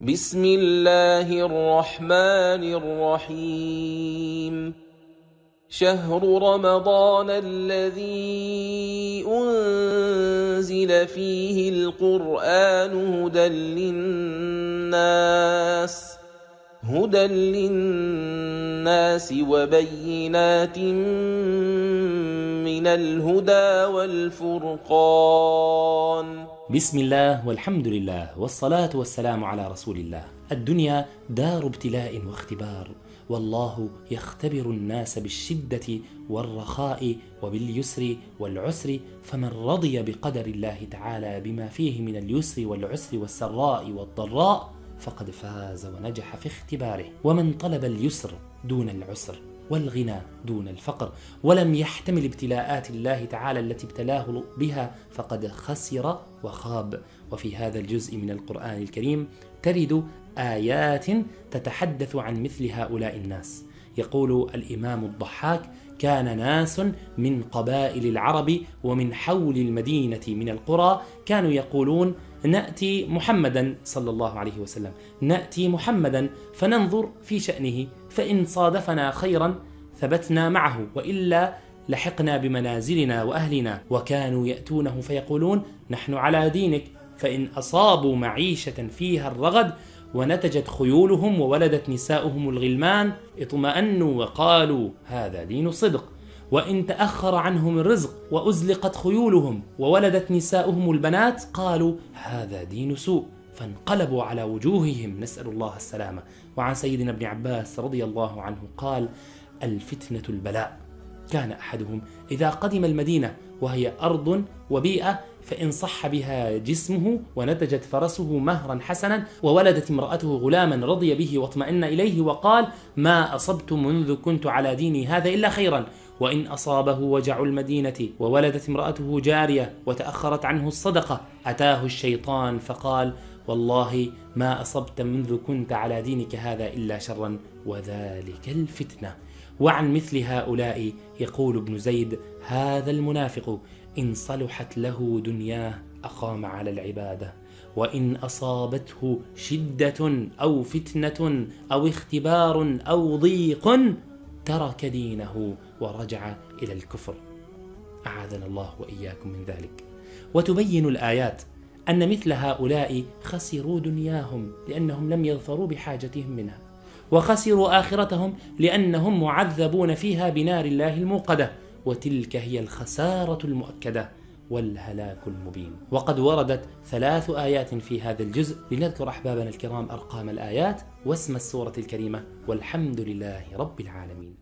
بسم الله الرحمن الرحيم. شهر رمضان الذي أنزل فيه القرآن هدى للناس. هدى للناس وبينات من الهدى والفرقان. بسم الله والحمد لله والصلاة والسلام على رسول الله. الدنيا دار ابتلاء واختبار والله يختبر الناس بالشدة والرخاء وباليسر والعسر فمن رضي بقدر الله تعالى بما فيه من اليسر والعسر والسراء والضراء فقد فاز ونجح في اختباره. ومن طلب اليسر دون العسر والغنى دون الفقر ولم يحتمل ابتلاءات الله تعالى التي ابتلاه بها فقد خسر وخاب. وفي هذا الجزء من القرآن الكريم ترد آيات تتحدث عن مثل هؤلاء الناس. يقول الإمام الضحاك كان ناس من قبائل العرب ومن حول المدينة من القرى كانوا يقولون نأتي محمدا صلى الله عليه وسلم. نأتي محمدا فننظر في شأنه فإن صادفنا خيرا ثبتنا معه وإلا لحقنا بمنازلنا وأهلنا وكانوا يأتونه فيقولون نحن على دينك فإن أصابوا معيشة فيها الرغد ونتجت خيولهم وولدت نساؤهم الغلمان اطمأنوا وقالوا هذا دين صدق. وإن تأخر عنهم الرزق وأزلقت خيولهم وولدت نساؤهم البنات قالوا هذا دين سوء فانقلبوا على وجوههم. نسأل الله السلامة. وعن سيدنا ابن عباس رضي الله عنه قال الفتنة البلاء. كان أحدهم إذا قدم المدينة وهي أرض وبيئة فإن صح بها جسمه ونتجت فرسه مهرا حسنا وولدت امرأته غلاما رضي به واطمأن إليه وقال ما أصبت منذ كنت على ديني هذا إلا خيرا. وإن أصابه وجع المدينة وولدت امرأته جارية وتأخرت عنه الصدقة أتاه الشيطان فقال والله ما أصبت منذ كنت على دينك هذا إلا شرا وذلك الفتنة وعن مثل هؤلاء يقول ابن زيد هذا المنافق إن صلحت له دنياه أقام على العبادة وإن أصابته شدة أو فتنة أو اختبار أو ضيق ترك دينه ورجع إلى الكفر. أعاذنا الله وإياكم من ذلك. وتبين الآيات أن مثل هؤلاء خسروا دنياهم لأنهم لم يظفروا بحاجتهم منها وخسروا آخرتهم لأنهم معذبون فيها بنار الله الموقدة وتلك هي الخسارة المؤكدة. والهلاك المبين. وقد وردت ثلاث آيات في هذا الجزء. لنذكر أحبابنا الكرام أرقام الآيات واسم السورة الكريمة والحمد لله رب العالمين.